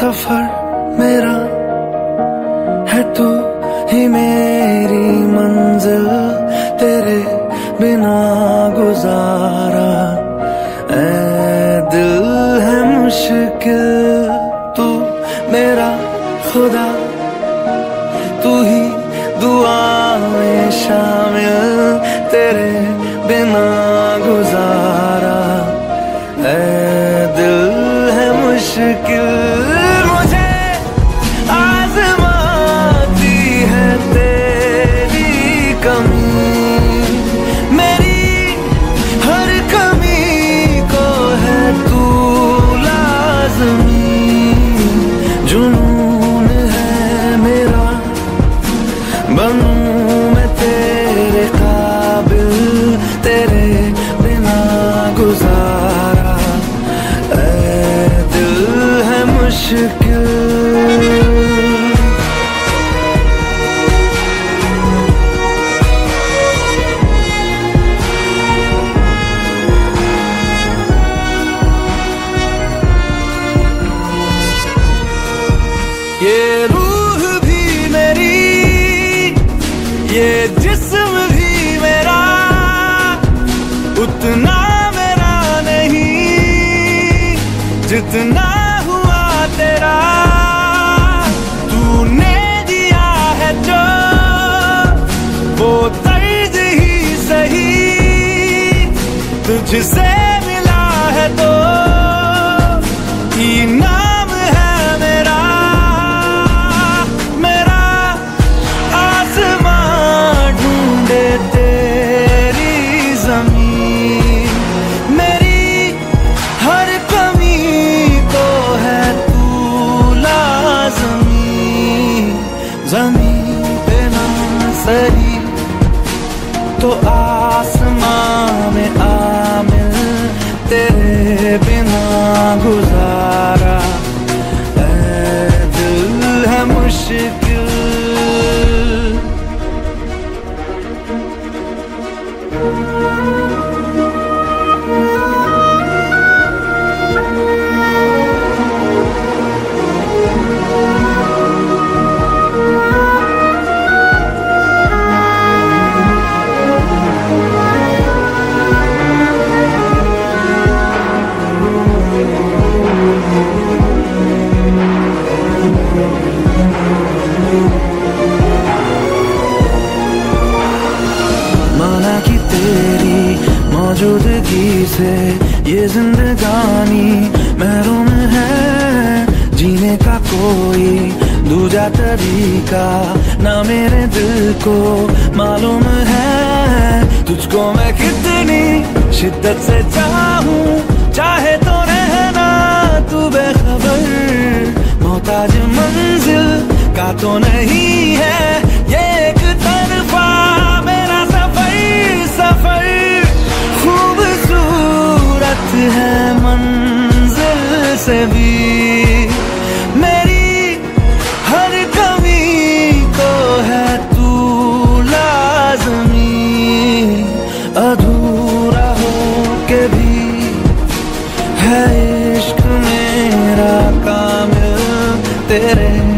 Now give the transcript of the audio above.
سفر میرا ہے تو ہی میری منزل، تیرے بنا گزارا۔ اے دل ہے مشکل، تو میرا خدا، تو ہی دعا میں شام بنوں میں تیرے قابل تیرے بنا گزارا۔ اے دل ہے مشکل۔ جتنا ہوا تیرا تو نے دیا ہے جو وہ طرز ہی صحیح تجھ سے زمین نہ سری تو آسمان میں عامل تیرے بنا گزارا۔ سے یہ زندگانی محروم ہے۔ جینے کا کوئی دوجا طریقہ نہ میرے دل کو معلوم ہے۔ تجھ کو میں کتنی شدت سے چاہوں، چاہے تو رہنا تو بے خبر۔ محتاج منزل کا تو نہیں ہے۔ querer.